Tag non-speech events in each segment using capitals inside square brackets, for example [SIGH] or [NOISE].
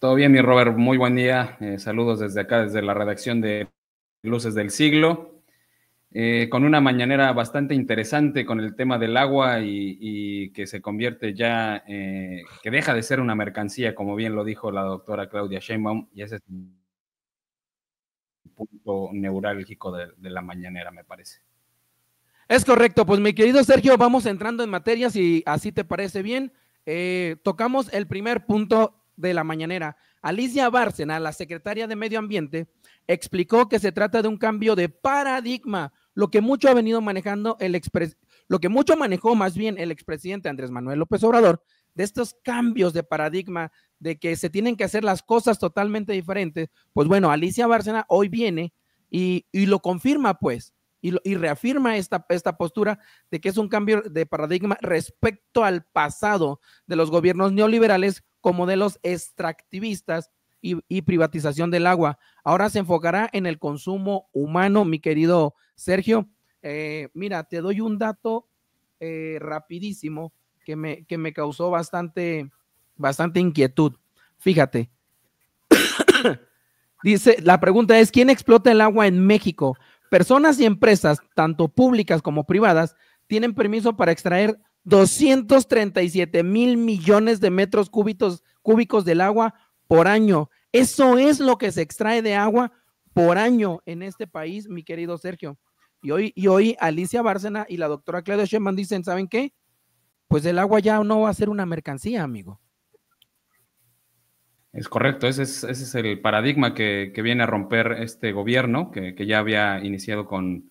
Todo bien, mi Robert, muy buen día. Eh, saludos desde acá, desde la redacción de Luces del Siglo, eh, con una mañanera bastante interesante con el tema del agua y, que se convierte ya, eh, que deja de ser una mercancía, como bien lo dijo la doctora Claudia Sheinbaum, y ese es el punto neurálgico de, la mañanera, me parece. Es correcto, pues mi querido Sergio, vamos entrando en materia, si así te parece bien. tocamos el primer punto de la mañanera, Alicia Bárcena, la secretaria de Medio Ambiente, explicó que se trata de un cambio de paradigma, lo que mucho ha venido manejando el expres, lo que mucho manejó más bien el expresidente Andrés Manuel López Obrador, de estos cambios de paradigma, de que se tienen que hacer las cosas totalmente diferentes. Pues bueno, Alicia Bárcena hoy viene y, lo confirma, pues, y, y, reafirma esta, esta postura de que es un cambio de paradigma respecto al pasado de los gobiernos neoliberales con modelos extractivistas y, privatización del agua. Ahora se enfocará en el consumo humano, mi querido Sergio. Eh, mira, te doy un dato eh, rapidísimo que me, que me causó bastante, bastante inquietud. Fíjate. [COUGHS] Dice, la pregunta es, ¿quién explota el agua en México? Personas y empresas, tanto públicas como privadas, tienen permiso para extraer 237 mil millones de metros cúbicos, del agua por año. Eso es lo que se extrae de agua por año en este país, mi querido Sergio. Y hoy, y hoy Alicia Bárcena y la doctora Claudia Sheinbaum dicen, ¿saben qué? Pues el agua ya no va a ser una mercancía, amigo. Es correcto, ese es, el paradigma que, viene a romper este gobierno, que ya había iniciado con,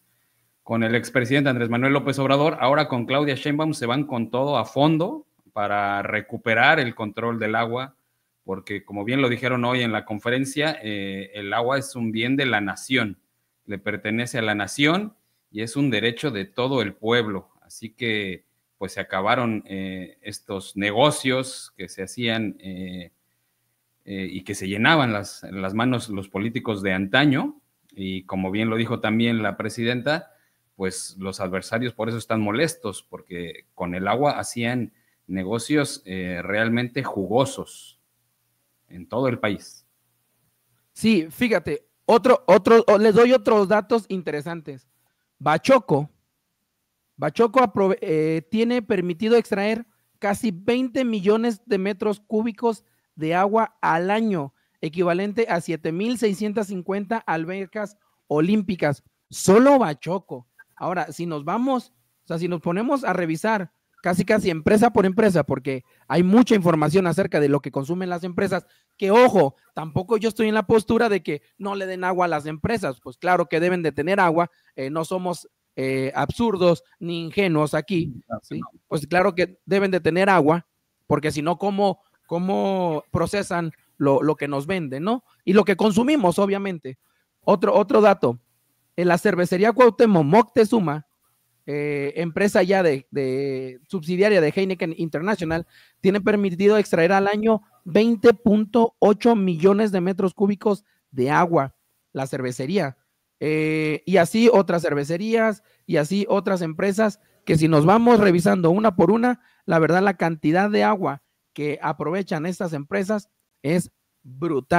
con el expresidente Andrés Manuel López Obrador, ahora con Claudia Sheinbaum se van con todo a fondo para recuperar el control del agua, porque como bien lo dijeron hoy en la conferencia, eh, el agua es un bien de la nación, le pertenece a la nación y es un derecho de todo el pueblo. Así que pues se acabaron eh, estos negocios que se hacían eh, y que se llenaban las, las manos los políticos de antaño. Y como bien lo dijo también la presidenta, pues los adversarios por eso están molestos, porque con el agua hacían negocios eh, realmente jugosos en todo el país. Sí, fíjate, otro, otro, les doy otros datos interesantes. Bachoco, Bachoco eh, tiene permitido extraer casi 20 millones de metros cúbicos de agua al año, equivalente a 7.650 albercas olímpicas. Solo Bachoco. Ahora, si nos vamos, o sea, si nos ponemos a revisar casi casi empresa por empresa, porque hay mucha información acerca de lo que consumen las empresas, que ojo, tampoco yo estoy en la postura de que no le den agua a las empresas, pues claro que deben de tener agua, eh, no somos eh, absurdos ni ingenuos aquí, ¿sí? pues claro que deben de tener agua, porque si no, ¿cómo, cómo procesan lo, lo, que nos venden, ¿no? Y lo que consumimos, obviamente. Otro, otro dato, la cervecería Cuauhtémoc Moctezuma, eh, empresa ya de, subsidiaria de Heineken International, tiene permitido extraer al año 20.8 millones de metros cúbicos de agua, la cervecería. Eh, y así otras cervecerías y así otras empresas que si nos vamos revisando una por una, la verdad la cantidad de agua que aprovechan estas empresas es brutal.